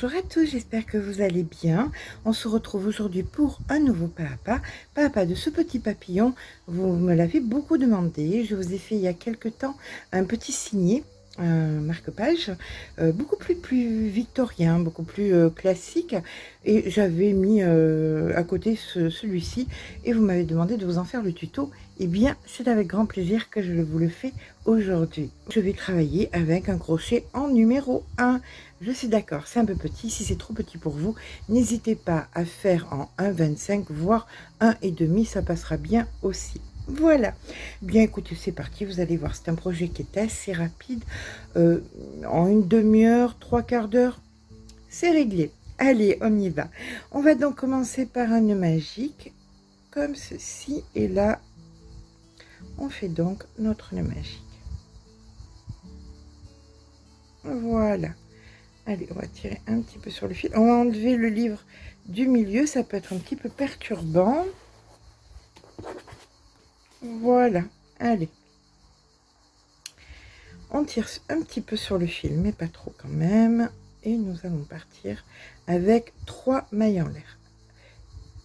Bonjour à tous, j'espère que vous allez bien. On se retrouve aujourd'hui pour un nouveau papa, papa de ce petit papillon. Vous me l'avez beaucoup demandé. Je vous ai fait il y a quelques temps un petit signé un marque-page euh, beaucoup plus, victorien, beaucoup plus euh, classique. Et j'avais mis euh, à côté celui-ci et vous m'avez demandé de vous en faire le tuto. Eh bien, c'est avec grand plaisir que je vous le fais aujourd'hui. Je vais travailler avec un crochet en numéro 1. Je suis d'accord, c'est un peu petit. Si c'est trop petit pour vous, n'hésitez pas à faire en 1,25 voire 1,5, ça passera bien aussi. Voilà. Bien écoutez, c'est parti. Vous allez voir, c'est un projet qui est assez rapide. Euh, en une demi-heure, trois quarts d'heure, c'est réglé. Allez, on y va. On va donc commencer par un nœud magique, comme ceci. Et là, on fait donc notre nœud magique. Voilà. Allez, on va tirer un petit peu sur le fil. On va enlever le livre du milieu. Ça peut être un petit peu perturbant. Voilà, allez. On tire un petit peu sur le fil, mais pas trop quand même. Et nous allons partir avec trois mailles en l'air.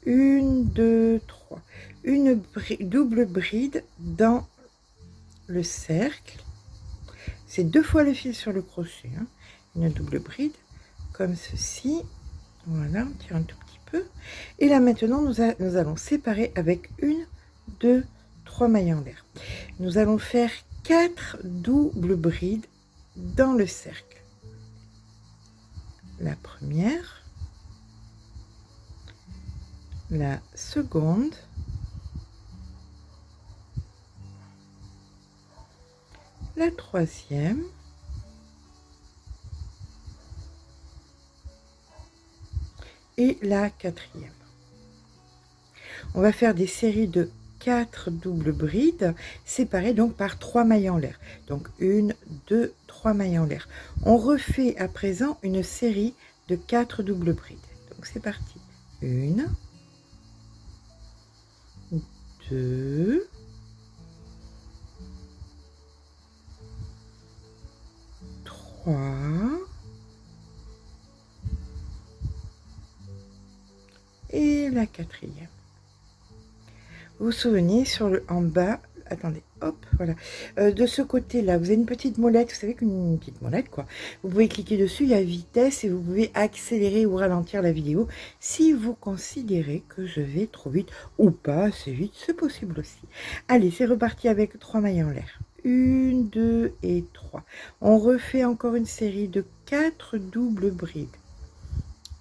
Une, deux, trois. Une double bride dans le cercle. C'est deux fois le fil sur le crochet. Hein. Une double bride, comme ceci. Voilà, on tire un tout petit peu. Et là maintenant, nous, nous allons séparer avec une, deux, mailles en l'air. Nous allons faire quatre doubles brides dans le cercle. La première, la seconde, la troisième, et la quatrième. On va faire des séries de 4 doubles brides séparées donc par 3 mailles en l'air. Donc une, deux, trois mailles en l'air. On refait à présent une série de 4 doubles brides. Donc c'est parti. Une, deux, trois, et la quatrième. Vous souvenez, sur le, en bas, attendez, hop, voilà. Euh, de ce côté-là, vous avez une petite molette, vous savez qu'une petite molette, quoi. Vous pouvez cliquer dessus, il y a vitesse et vous pouvez accélérer ou ralentir la vidéo si vous considérez que je vais trop vite ou pas assez vite, c'est possible aussi. Allez, c'est reparti avec trois mailles en l'air. Une, deux et trois. On refait encore une série de quatre doubles brides.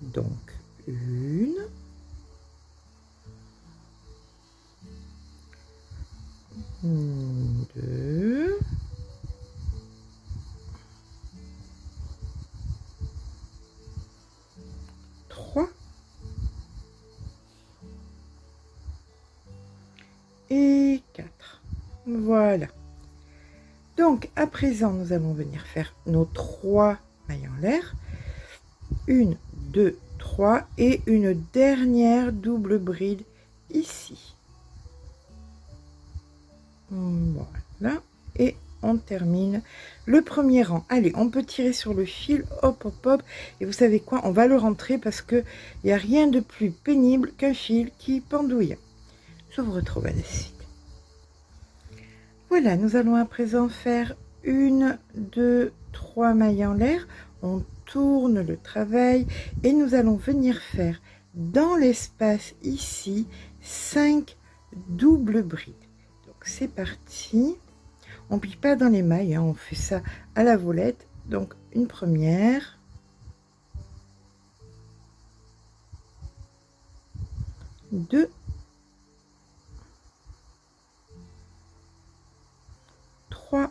Donc, une, 2, 3 et 4. Voilà. Donc, à présent, nous allons venir faire nos trois mailles en l'air. Une, deux, trois et une dernière double bride le premier rang. Allez, on peut tirer sur le fil, hop, hop, hop. Et vous savez quoi? On va le rentrer parce qu'il n'y a rien de plus pénible qu'un fil qui pendouille. Je vous retrouve à la suite. Voilà, nous allons à présent faire une, deux, trois mailles en l'air. On tourne le travail et nous allons venir faire dans l'espace ici cinq doubles brides c'est parti. On pique pas dans les mailles, hein, on fait ça à la volette. Donc une première. Deux. Trois.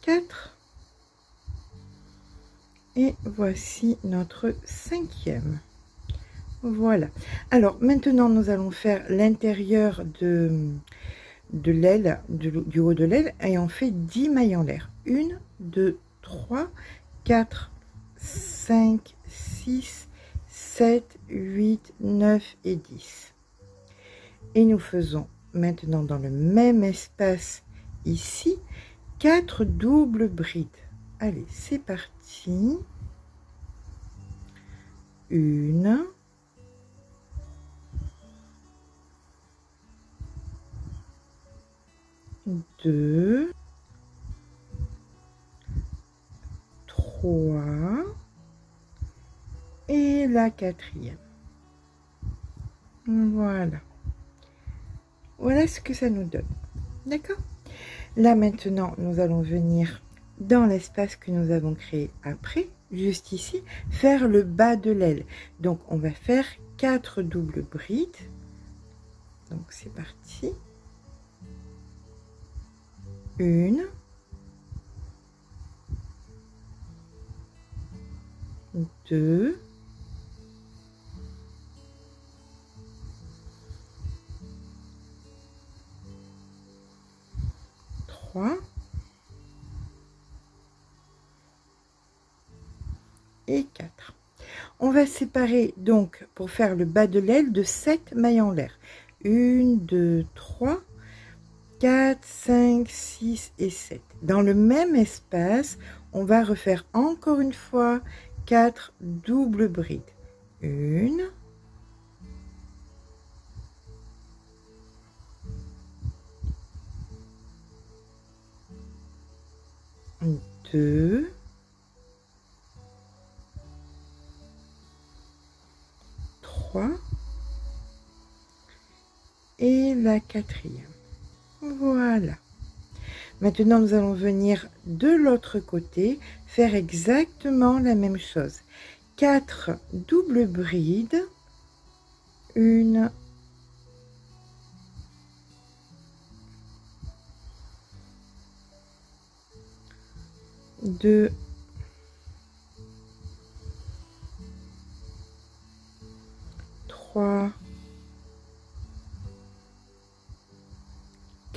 Quatre. Et voici notre cinquième. Voilà. Alors, maintenant, nous allons faire l'intérieur de, de l'aile, du, haut de l'aile, et on fait 10 mailles en l'air. 1, 2, 3, 4, 5, 6, 7, 8, 9 et 10. Et nous faisons maintenant dans le même espace ici, 4 doubles brides. Allez, c'est parti. Une. Deux. Trois. Et la quatrième. Voilà. Voilà ce que ça nous donne. D'accord? Là maintenant, nous allons venir dans l'espace que nous avons créé après, juste ici, faire le bas de l'aile. Donc on va faire quatre doubles brides. Donc c'est parti. Une. Deux. 3 et 4 on va séparer donc pour faire le bas de l'aile de 7 mailles en l'air 1 2 3 4 5 6 et 7 dans le même espace on va refaire encore une fois 4 doubles brides. Une. 2, 3 et la quatrième. Voilà. Maintenant, nous allons venir de l'autre côté, faire exactement la même chose. 4 doubles brides, une 2, 3,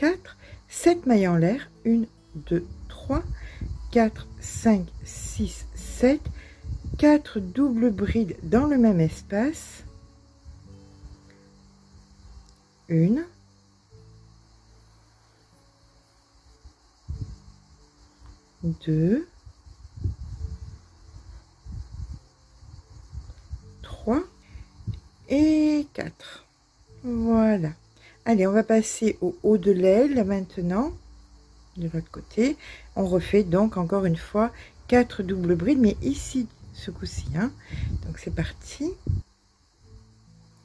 4, 7 mailles en l'air, 1, 2, 3, 4, 5, 6, 7, 4 doubles brides dans le même espace, 1, 2, 3 et 4. Voilà. Allez, on va passer au haut de l'aile maintenant, de l'autre côté. On refait donc encore une fois 4 doubles brides, mais ici, ce coup-ci. Hein. Donc c'est parti.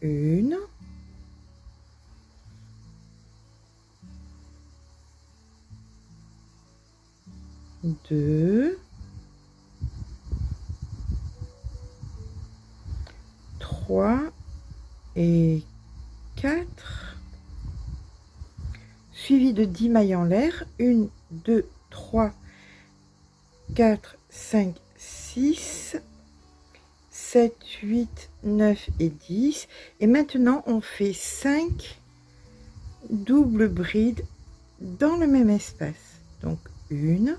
Une. 2, 3 et 4, suivi de 10 mailles en l'air, 1, 2, 3, 4, 5, 6, 7, 8, 9 et 10. Et maintenant, on fait 5 doubles brides dans le même espace. Donc, une,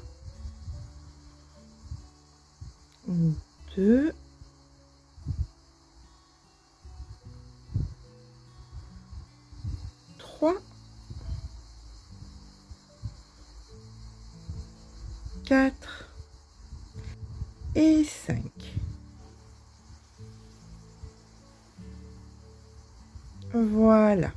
2, 3, 4 et 5. Voilà.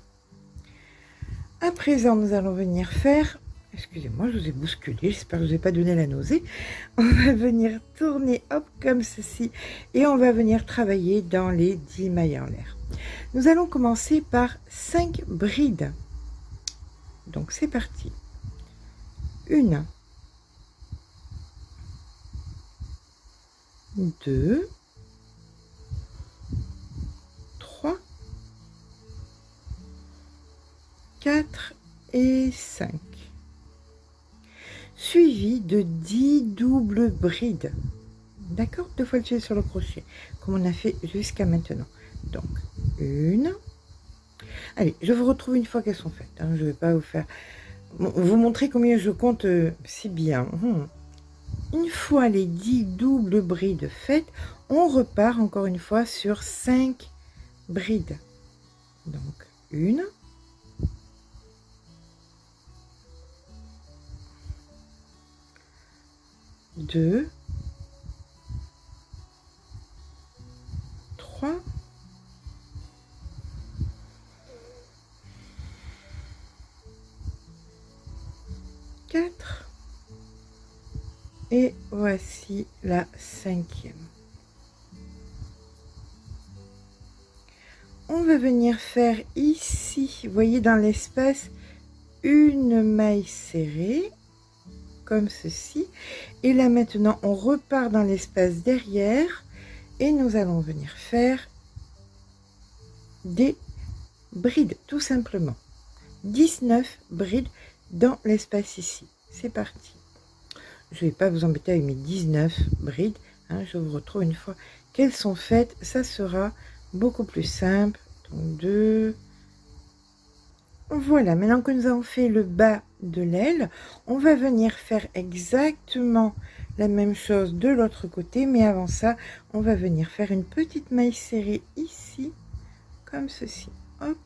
À présent, nous allons venir faire Excusez-moi, je vous ai bousculé, j'espère que je vous ai pas donné la nausée. On va venir tourner, hop, comme ceci, et on va venir travailler dans les 10 mailles en l'air. Nous allons commencer par 5 brides. Donc c'est parti. Une. Deux. Trois. Quatre et cinq suivi de 10 doubles brides. D'accord Deux fois le fil sur le crochet, comme on a fait jusqu'à maintenant. Donc, une. Allez, je vous retrouve une fois qu'elles sont faites. Hein. Je ne vais pas vous faire... Vous montrer combien je compte euh, si bien. Hum. Une fois les 10 doubles brides faites, on repart encore une fois sur 5 brides. Donc, une. Deux. On va venir faire ici, voyez dans l'espace, une maille serrée comme ceci. Et là maintenant, on repart dans l'espace derrière et nous allons venir faire des brides, tout simplement. 19 brides dans l'espace ici. C'est parti. Je ne vais pas vous embêter avec mes 19 brides. Hein. je vous retrouve une fois qu'elles sont faites. Ça sera beaucoup plus simple. Donc 2, voilà, maintenant que nous avons fait le bas de l'aile, on va venir faire exactement la même chose de l'autre côté, mais avant ça, on va venir faire une petite maille serrée ici, comme ceci. Hop,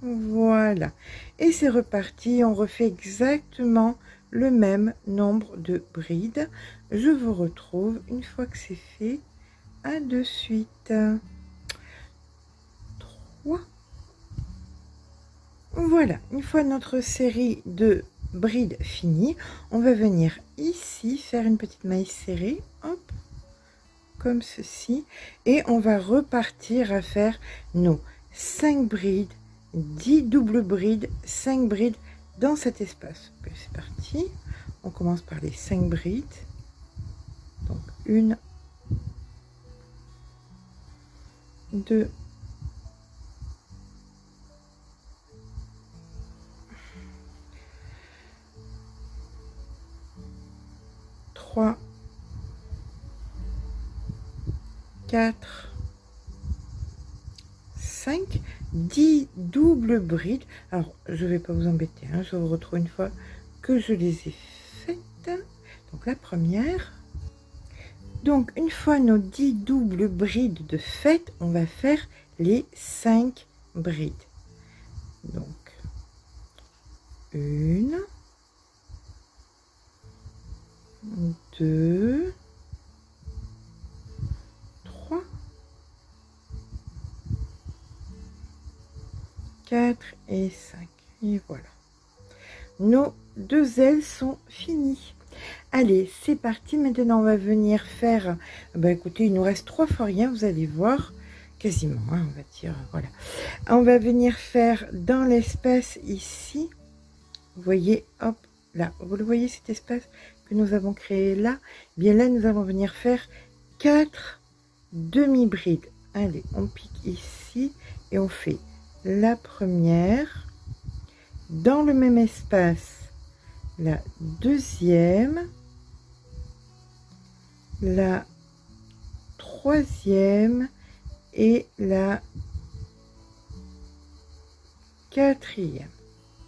voilà. Et c'est reparti, on refait exactement le même nombre de brides. Je vous retrouve une fois que c'est fait. À de suite. 3 voilà, une fois notre série de brides finie, on va venir ici faire une petite maille serrée, comme ceci, et on va repartir à faire nos 5 brides, 10 doubles brides, 5 brides dans cet espace. C'est parti, on commence par les 5 brides, donc une, deux, 3, 4, 5, 10 doubles brides. Alors, je vais pas vous embêter, hein, je vous retrouve une fois que je les ai faites. Donc, la première. Donc, une fois nos 10 doubles brides de fête, on va faire les 5 brides. Donc, une, 2, 4 et 5. Et voilà. Nos deux ailes sont finies. Allez, c'est parti. Maintenant, on va venir faire... Bah, écoutez, il nous reste trois fois rien, vous allez voir. Quasiment, hein, on va dire. Voilà. On va venir faire dans l'espace ici. Vous voyez, hop, là. Vous le voyez, cet espace nous avons créé là, bien là, nous allons venir faire quatre demi-brides. Allez, on pique ici et on fait la première dans le même espace, la deuxième, la troisième et la quatrième.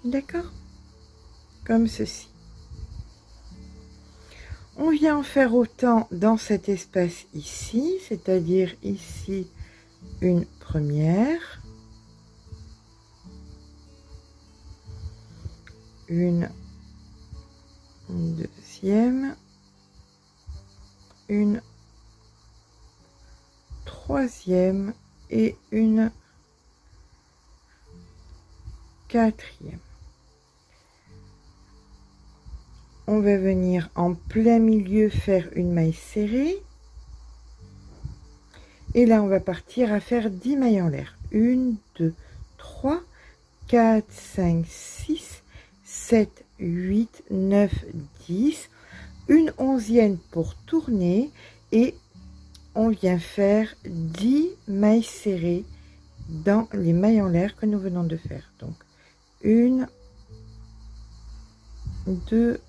D'accord? Comme ceci. On vient en faire autant dans cet espace ici, c'est-à-dire ici une première, une. Deuxième, une. Troisième. Et une. Quatrième. on va venir en plein milieu faire une maille serrée. Et là on va partir à faire 10 mailles en l'air. 1 2 3 4 5 6 7 8 9 10 une onzième pour tourner et on vient faire 10 mailles serrées dans les mailles en l'air que nous venons de faire. Donc 1 2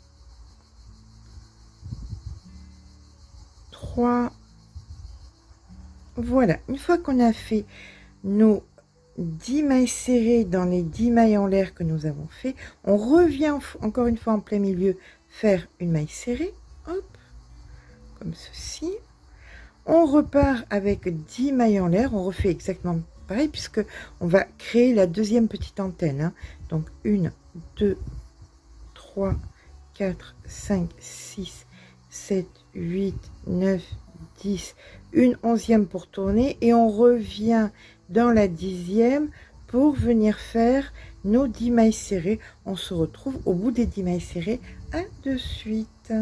Voilà, une fois qu'on a fait nos 10 mailles serrées dans les 10 mailles en l'air que nous avons fait, on revient encore une fois en plein milieu faire une maille serrée, hop, comme ceci. On repart avec 10 mailles en l'air, on refait exactement pareil puisque on va créer la deuxième petite antenne. Hein. Donc 1, 2, 3, 4, 5, 6, 7, 8, 9, 10, une onzième pour tourner et on revient dans la dixième pour venir faire nos 10 mailles serrées. On se retrouve au bout des 10 mailles serrées à de suite.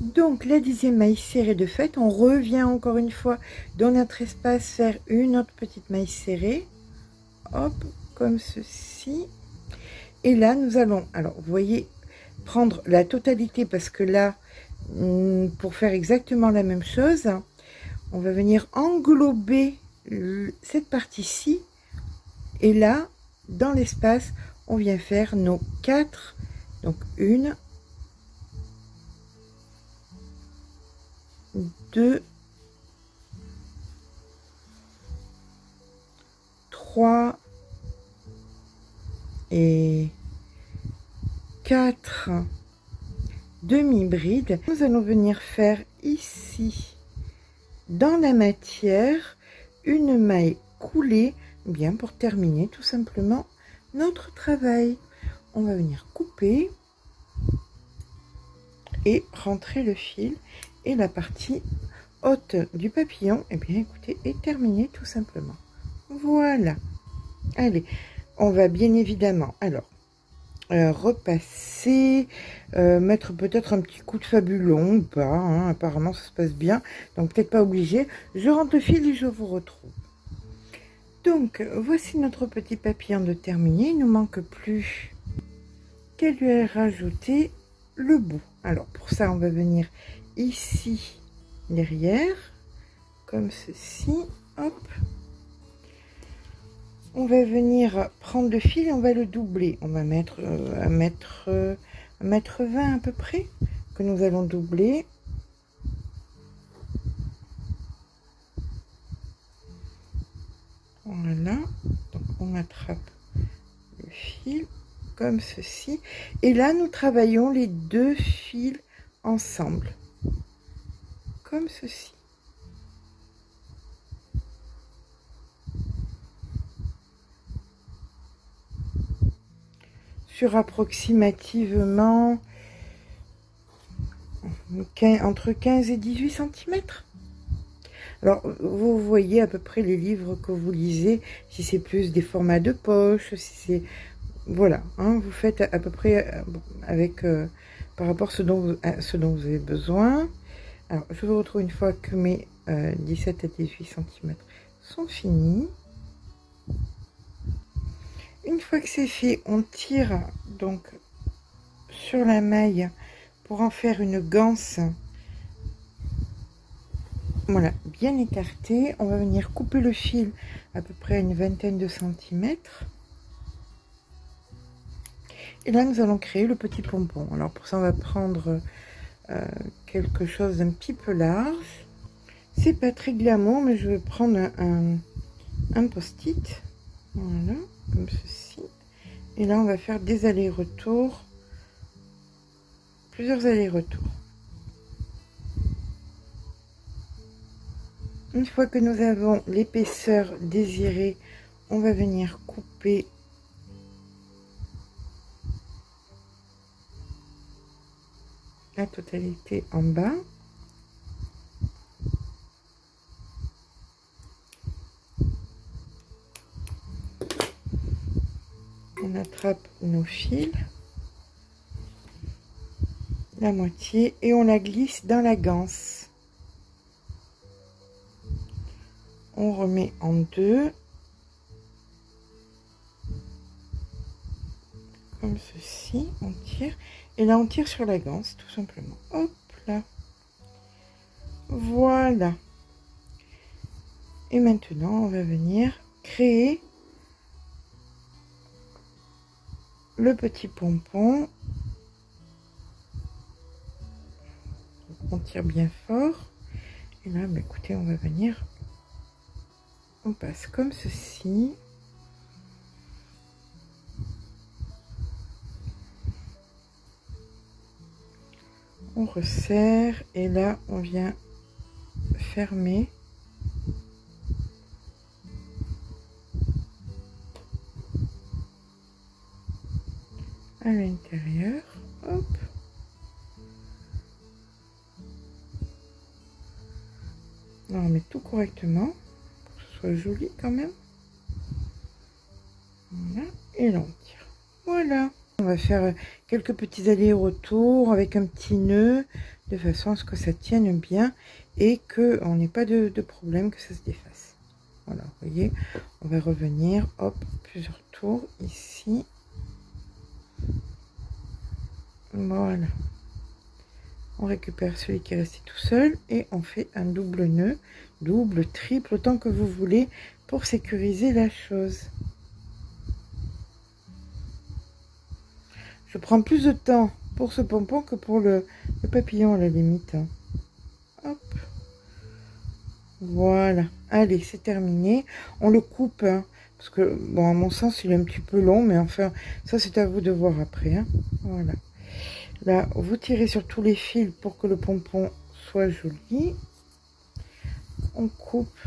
Donc la dixième maille serrée de fait, on revient encore une fois dans notre espace faire une autre petite maille serrée. Hop, comme ceci. Et là, nous allons, alors vous voyez, prendre la totalité parce que là, hmm, pour faire exactement la même chose, on va venir englober cette partie-ci. Et là, dans l'espace, on vient faire nos quatre, donc une, 2, 3 et 4 demi-brides. Nous allons venir faire ici, dans la matière, une maille coulée, bien pour terminer tout simplement notre travail. On va venir couper et rentrer le fil et la partie haute du papillon, et eh bien écoutez, est terminée tout simplement. Voilà. Allez, on va bien évidemment, alors, euh, repasser, euh, mettre peut-être un petit coup de fabulon ou pas, hein, apparemment ça se passe bien, donc peut-être pas obligé. Je rentre fil et je vous retrouve. Donc, voici notre petit papillon de terminé. Il ne manque plus qu'à lui rajouter le bout. Alors, pour ça, on va venir ici derrière comme ceci hop on va venir prendre le fil et on va le doubler. On va mettre un mètre 20 à peu près que nous allons doubler. Voilà. Donc on attrape le fil comme ceci. Et là nous travaillons les deux fils ensemble. Comme ceci. Sur approximativement entre 15 et 18 cm. Alors, vous voyez à peu près les livres que vous lisez, si c'est plus des formats de poche, si c'est... Voilà, hein, vous faites à peu près euh, avec... Euh, par rapport à ce dont ce dont vous avez besoin. Alors, je vous retrouve une fois que mes 17 euh, à 18 cm sont finis. Une fois que c'est fait, on tire donc sur la maille pour en faire une ganse. Voilà, bien écarté. On va venir couper le fil à peu près à une vingtaine de centimètres. Et là, nous allons créer le petit pompon. Alors, pour ça, on va prendre euh, quelque chose d'un petit peu large. C'est pas très glamour, mais je vais prendre un, un post-it. Voilà, comme ceci. Et là, on va faire des allers-retours. Plusieurs allers-retours. Une fois que nous avons l'épaisseur désirée, on va venir couper totalité en bas. Attrape nos fils, la moitié, et on la glisse dans la ganse. On remet en deux. Comme ceci, on tire. Et là, on tire sur la ganse, tout simplement. Hop là. Voilà. Et maintenant, on va venir créer le petit pompon. On tire bien fort. Et là, bah, écoutez, on va venir... On passe comme ceci. on resserre et là on vient fermer à l'intérieur hop On remet tout correctement pour que ce soit joli quand même. Voilà, et là on tire. Voilà. On va faire quelques petits allers-retours avec un petit nœud de façon à ce que ça tienne bien et qu'on n'ait pas de, de, problème que ça se défasse. Voilà, vous voyez, on va revenir, hop, plusieurs tours ici. Voilà. On récupère celui qui est resté tout seul et on fait un double nœud, double, triple, autant que vous voulez pour sécuriser la chose. Je prends plus de temps pour ce pompon que pour le, papillon à la limite. Hein. Hop. Voilà. Allez, c'est terminé. On le coupe. Hein, parce que, bon, à mon sens, il est un petit peu long. Mais enfin, ça, c'est à vous de voir après. Hein. Voilà. Là, vous tirez sur tous les fils pour que le pompon soit joli. On coupe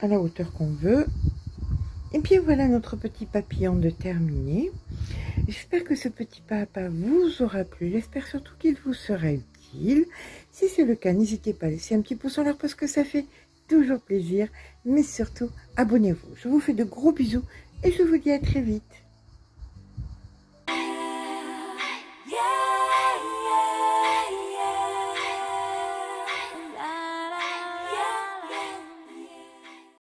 à la hauteur qu'on veut. Et bien voilà notre petit papillon de terminé. J'espère que ce petit papa vous aura plu. J'espère surtout qu'il vous sera utile. Si c'est le cas, n'hésitez pas à laisser un petit pouce en l'air parce que ça fait toujours plaisir. Mais surtout, abonnez-vous. Je vous fais de gros bisous et je vous dis à très vite.